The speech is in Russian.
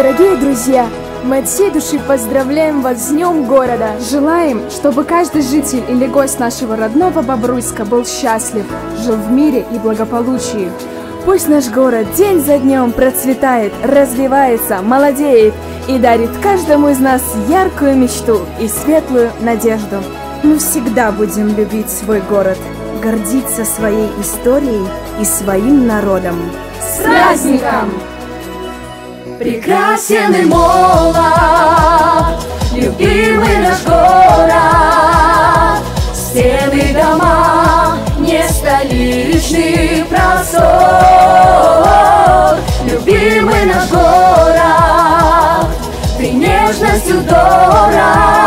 Дорогие друзья, мы от всей души поздравляем вас с Днем города. Желаем, чтобы каждый житель или гость нашего родного Бобруйска был счастлив, жил в мире и благополучии. Пусть наш город день за днем процветает, развивается, молодеет и дарит каждому из нас яркую мечту и светлую надежду. Мы всегда будем любить свой город, гордиться своей историей и своим народом. С праздником! Прекрасен и молод, любимый наш город, Стены дома не столичный простор. Любимый наш город, ты нежностью дорог,